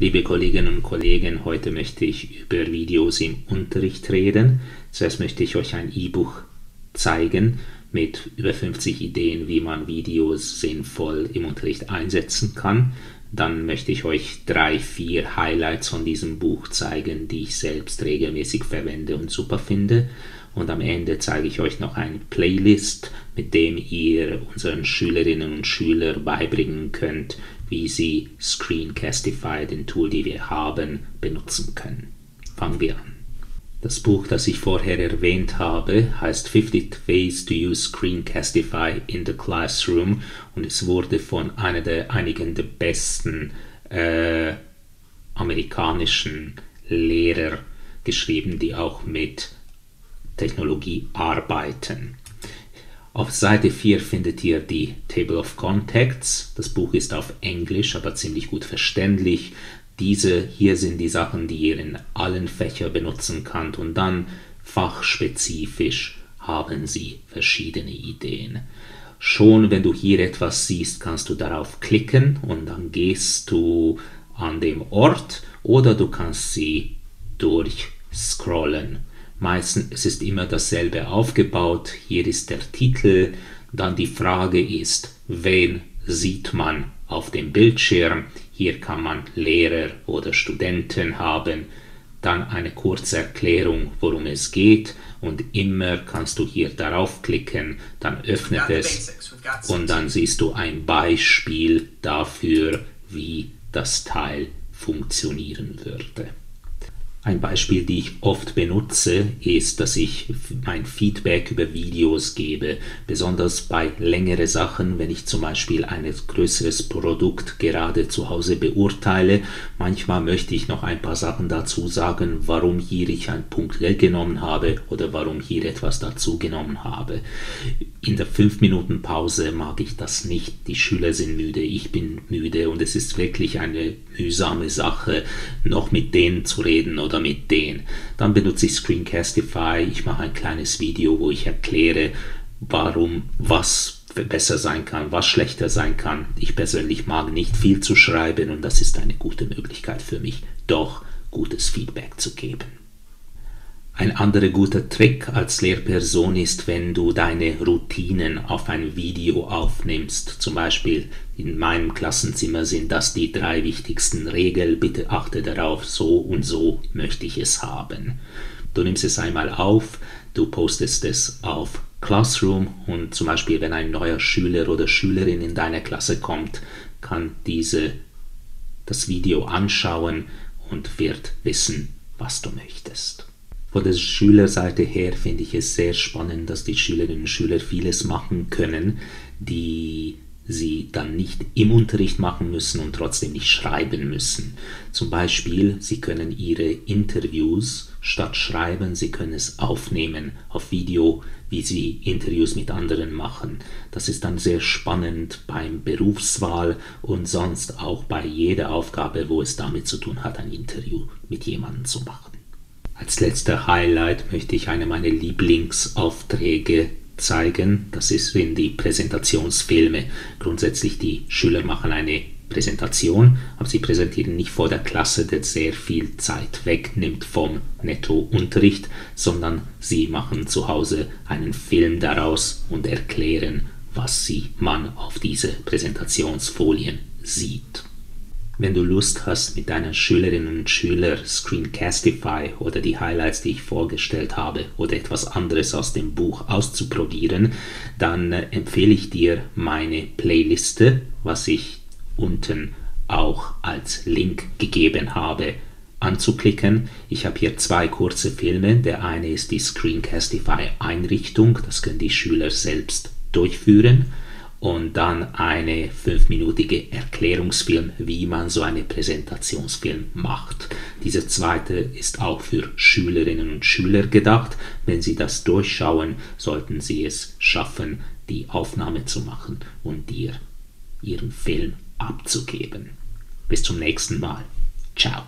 Liebe Kolleginnen und Kollegen, heute möchte ich über Videos im Unterricht reden. Zuerst möchte ich euch ein E-Buch zeigen mit über 50 Ideen, wie man Videos sinnvoll im Unterricht einsetzen kann. Dann möchte ich euch drei, vier Highlights von diesem Buch zeigen, die ich selbst regelmäßig verwende und super finde. Und am Ende zeige ich euch noch eine Playlist, mit dem ihr unseren Schülerinnen und Schülern beibringen könnt, wie sie Screencastify, den Tool, die wir haben, benutzen können. Fangen wir an. Das Buch, das ich vorher erwähnt habe, heißt 50 Ways to Use Screencastify in the Classroom und es wurde von einer der einigen der besten äh, amerikanischen Lehrer geschrieben, die auch mit Technologie arbeiten. Auf Seite 4 findet ihr die Table of Contacts. Das Buch ist auf Englisch, aber ziemlich gut verständlich. Diese hier sind die Sachen, die ihr in allen Fächern benutzen könnt und dann fachspezifisch haben sie verschiedene Ideen. Schon wenn du hier etwas siehst, kannst du darauf klicken und dann gehst du an dem Ort oder du kannst sie durchscrollen. Meistens es ist immer dasselbe aufgebaut. Hier ist der Titel. Dann die Frage ist, wen sieht man auf dem Bildschirm? Hier kann man Lehrer oder Studenten haben. Dann eine kurze Erklärung, worum es geht. Und immer kannst du hier darauf klicken, dann öffnet es und dann siehst du ein Beispiel dafür, wie das Teil funktionieren würde. Ein Beispiel, die ich oft benutze, ist, dass ich mein Feedback über Videos gebe, besonders bei längeren Sachen, wenn ich zum Beispiel ein größeres Produkt gerade zu Hause beurteile. Manchmal möchte ich noch ein paar Sachen dazu sagen, warum hier ich einen Punkt weggenommen habe oder warum hier etwas dazu genommen habe. In der 5 Minuten Pause mag ich das nicht. Die Schüler sind müde, ich bin müde und es ist wirklich eine mühsame Sache, noch mit denen zu reden oder mit denen. Dann benutze ich Screencastify. Ich mache ein kleines Video, wo ich erkläre, warum was besser sein kann, was schlechter sein kann. Ich persönlich mag nicht viel zu schreiben und das ist eine gute Möglichkeit für mich, doch gutes Feedback zu geben. Ein anderer guter Trick als Lehrperson ist, wenn du deine Routinen auf ein Video aufnimmst. Zum Beispiel in meinem Klassenzimmer sind das die drei wichtigsten Regeln. Bitte achte darauf, so und so möchte ich es haben. Du nimmst es einmal auf, du postest es auf Classroom und zum Beispiel, wenn ein neuer Schüler oder Schülerin in deine Klasse kommt, kann diese das Video anschauen und wird wissen, was du möchtest. Von der Schülerseite her finde ich es sehr spannend, dass die Schülerinnen und Schüler vieles machen können, die sie dann nicht im Unterricht machen müssen und trotzdem nicht schreiben müssen. Zum Beispiel, sie können ihre Interviews statt schreiben, sie können es aufnehmen auf Video, wie sie Interviews mit anderen machen. Das ist dann sehr spannend beim Berufswahl und sonst auch bei jeder Aufgabe, wo es damit zu tun hat, ein Interview mit jemandem zu machen. Als letzter Highlight möchte ich eine meiner Lieblingsaufträge zeigen. Das ist in die Präsentationsfilme. Grundsätzlich die Schüler machen eine Präsentation, aber sie präsentieren nicht vor der Klasse, der sehr viel Zeit wegnimmt vom Netto-Unterricht, sondern sie machen zu Hause einen Film daraus und erklären, was sie man auf diese Präsentationsfolien sieht. Wenn du Lust hast, mit deinen Schülerinnen und Schülern Screencastify oder die Highlights, die ich vorgestellt habe, oder etwas anderes aus dem Buch auszuprobieren, dann äh, empfehle ich dir meine Playliste, was ich unten auch als Link gegeben habe, anzuklicken. Ich habe hier zwei kurze Filme. Der eine ist die Screencastify-Einrichtung, das können die Schüler selbst durchführen und dann eine fünfminütige Erklärungsfilm, wie man so eine Präsentationsfilm macht. Dieser zweite ist auch für Schülerinnen und Schüler gedacht. Wenn sie das durchschauen, sollten sie es schaffen, die Aufnahme zu machen und dir ihren Film abzugeben. Bis zum nächsten Mal. Ciao.